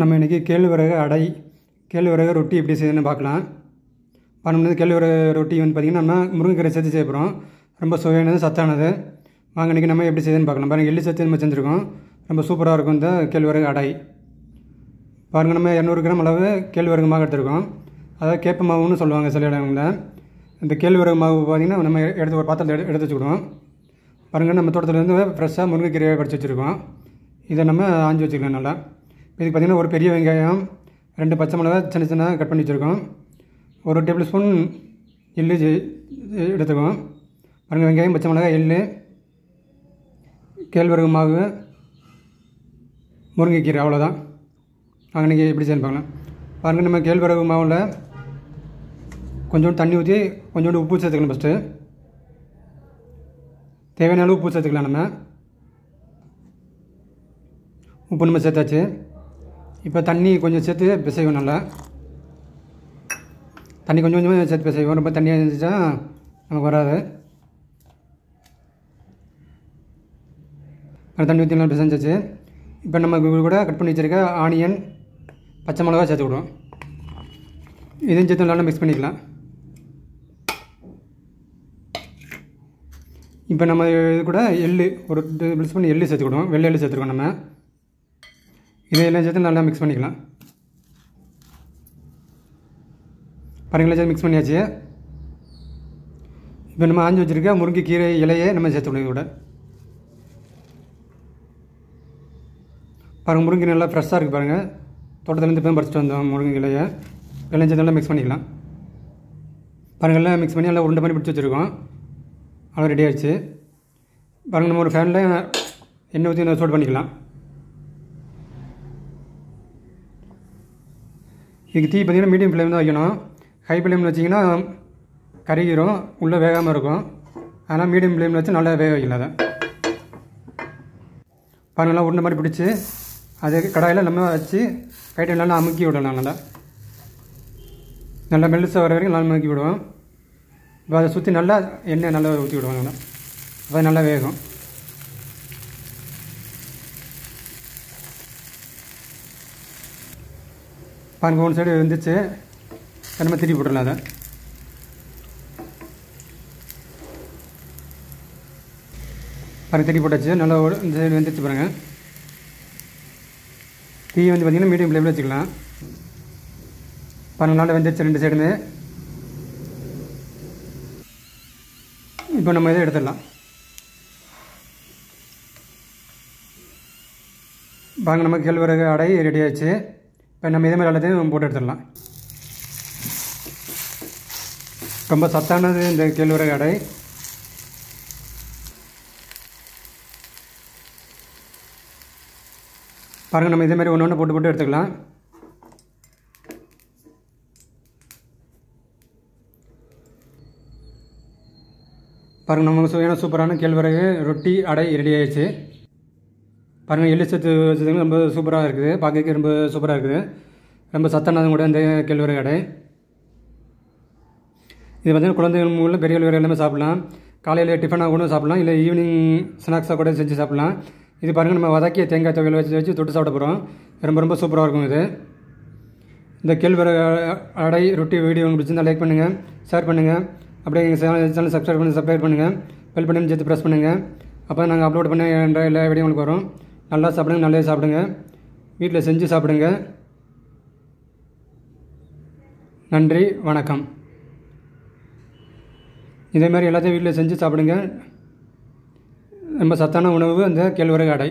நம்ம இன்றைக்கி கேழ்வரகு அடை கேழ்வரகு ரொட்டி எப்படி செய்யணும்னு பார்க்கலாம். பண்ணும்போது கேழ்வரகு ரொட்டி வந்து பார்த்திங்கன்னா நம்ம முருங்கைக்கீரை சேர்த்து செய்ய போகிறோம் ரொம்ப சுவையானது சத்தானது. வாங்க இன்றைக்கி நம்ம எப்படி செய்யுதுன்னு பார்க்கலாம். பாருங்கள் எள்ளு சேர்த்து நம்ம செஞ்சுருக்கோம். ரொம்ப சூப்பராக இருக்கும் இந்த கேழ்வரகு அடை. பாருங்கள் நம்ம இரநூறு கிராம் அளவு கேழ்வரகு மாவு எடுத்துருக்கோம். அதாவது கேப்ப மாவுன்னு சொல்லுவாங்க சில இடங்களில். இந்த கேழ்வரகு மாவு பார்த்திங்கன்னா நம்ம எடுத்து ஒரு பாத்திரத்தை எடுத்து வச்சுக்கிடுவோம். பாருங்கள் நம்ம தோட்டத்துலேருந்து ஃப்ரெஷ்ஷாக முருங்கைக்கீரையை படித்து வச்சுருக்கோம். இதை நம்ம ஆஞ்சி வச்சுக்கலாம் நல்லா. இதுக்கு பார்த்திங்கன்னா ஒரு பெரிய வெங்காயம் ரெண்டு பச்சை மிளகா சின்ன சின்னதாக கட் பண்ணி வச்சுருக்கோம். ஒரு டேபிள் ஸ்பூன் எள் எடுத்துக்கோம். பாருங்கள் வெங்காயம் பச்சை மிளகா எள் கேழ்வரகு மாவு முருங்கைக்கீரை அவ்வளோதான் நாங்கள் இன்றைக்கி எப்படி செய்யணும் பார்க்கலாம் பாருங்கள் நம்ம கேழ்வரகு மாவில் கொஞ்சோண்டு தண்ணி ஊற்றி கொஞ்சோண்டு உப்பு சேர்த்துக்கலாம் ஃபஸ்ட்டு தேவையான அளவு உப்பு சேர்த்துக்கலாம் நம்ம. உப்பு நம்ம சேர்த்தாச்சு. இப்போ தண்ணி கொஞ்சம் சேர்த்து பிசைவோம் நல்லா. தண்ணி கொஞ்சம் கொஞ்சமாக சேர்த்து பிசைவோம் ரொம்ப தண்ணியாக இருந்துச்சா நமக்கு வராது. தண்ணி ஊற்றி நல்லா பிசைஞ்சிச்சு. இப்போ நம்ம கூட கட் பண்ணி வச்சுருக்க ஆனியன் பச்சை மிளகா சேர்த்து விடுவோம். இதையும் சேர்த்து நல்லா மிக்ஸ் பண்ணிக்கலாம். இப்போ நம்ம இது கூட எள்ளு ஒரு டேபிள் ஸ்பூன் எள்ளு சேர்த்துக்கிடுவோம் வெள்ளை எள்ளு சேர்த்துருக்கோம் நம்ம. இதையெல்லாம் சேர்த்து நல்லா மிக்ஸ் பண்ணிக்கலாம். பாருங்களா சேர்த்து மிக்ஸ் பண்ணியாச்சு. இப்போ நம்ம ஆஞ்சி வச்சுருக்க முருங்கைக்கீரை இலையை நம்ம சேர்த்து விடுவோம் கூட பாருங்கள் முருங்கை நல்லா ஃப்ரெஷ்ஷாக இருக்குது பாருங்கள் தோட்டத்துலேருந்து இப்போ பறிச்சிட்டு வந்தோம் முருங்கை இலையை. எல்லாம் சேர்த்து நல்லா மிக்ஸ் பண்ணிக்கலாம். பாருங்கள் எல்லாம் மிக்ஸ் பண்ணி நல்லா உருண்டை பண்ணி பிடிச்சி வச்சுருக்கோம். அவ்வளோ ரெடி ஆகிடுச்சு பாருங்கள் நம்ம ஒரு ஃபேனில் எண்ணெய் ஊற்றி சூடு பண்ணிக்கலாம். இதுக்கு தீ பார்த்தீங்கன்னா மீடியம் ஃப்ளேம் தான் வைக்கணும். ஹை ஃப்ளேமில் வச்சிங்கன்னா கருகிரும் உள்ளே வேகாமல் இருக்கும். அதனால் மீடியம் ஃப்ளேமில் வச்சு நல்லா வேக வைக்கலாம் அதை. பாருங்களா உருண்டை மாதிரி பிடிச்சி அது கடாயில் நம்ம வச்சு கைட்டு நல்லா அமுக்கி விடலாம் நல்லா. நல்லா மெல்லிசா வர வரைக்கும் நல்லா அமுக்கி விடுவோம். இப்போ அதை சுற்றி நல்லா எண்ணெய் நல்லா ஊற்றி விடுவோம் நல்லா. அப்போ அது நல்லா வேகும். பாருங்க ஒன்று சைடு வெந்துச்சு. நம்ம திருப்பி போட்டுடலாம் அதை. பாருங்கள் திருப்பி போட்டாச்சு. நல்லா இந்த சைடு வெந்துச்சு பாருங்கள் தீ வந்து பார்த்திங்கன்னா மீடியம் ஃப்ளேமில் வச்சுக்கலாம். பாருங்க நல்லா வெந்துச்சு ரெண்டு சைடுமே இப்போ நம்ம இதை எடுத்துடலாம். பாருங்கள் நம்ம கேழ்வரகு அடை ரெடி ஆச்சு நம்ம இதே மாதிரி எல்லாத்தையும் போட்டு எடுத்துடலாம். ரொம்ப சத்தானது இந்த கேழ்வரகு அடை. பாருங்கள் நம்ம இதேமாதிரி ஒன்று ஒன்று போட்டு போட்டு எடுத்துக்கலாம். பாருங்கள் நமக்கு சுவையான சூப்பரான கேழ்வரகு ரொட்டி அடை ரெடி ஆயிடுச்சு. பாருங்கள் எள்ளு சத்து ரொம்ப சூப்பராக இருக்குது. பார்க்கறதுக்கு ரொம்ப சூப்பராக இருக்குது. ரொம்ப சத்தானதும் கூட இந்த கேழ்வரகு அடை. இது பார்த்தீங்கன்னா குழந்தைகள் மூலம் பெரியவர்கள் வரை எல்லாமே சாப்பிட்லாம். காலையில் டிஃபனாக கூட சாப்பிடலாம். இல்லை ஈவினிங் ஸ்நாக்ஸாக கூட செஞ்சு சாப்பிடலாம். இது பாருங்கள் நம்ம வதக்கிய தேங்காய் துவையல் வச்சு வச்சு தொட்டு சாப்பிட போகிறோம் ரொம்ப ரொம்ப சூப்பராக இருக்கும் இது. இந்த கேழ்வரகு அடை ரொட்டி வீடியோ உங்களுக்கு லைக் பண்ணுங்கள் ஷேர் பண்ணுங்கள் அப்படியே எங்கள் சேனல் சேனல் சப்ஸ்கிரைப் பண்ணி சப்ஸ்கிரைப் பண்ணுங்கள் பெல் பட்டன் சேர்த்து ப்ரெஸ் பண்ணுங்கள் அப்போ நாங்கள் அப்லோட் பண்ண எல்லா வீடியோ உங்களுக்கு வரும். நல்லா சாப்பிடுங்க நல்லா சாப்பிடுங்க. வீட்டில் செஞ்சு சாப்பிடுங்க. நன்றி வணக்கம். இதே மாதிரி எல்லாத்தையும் வீட்டில் செஞ்சு சாப்பிடுங்க. ரொம்ப சத்தான உணவு அந்த கேழ்வரகு அடை.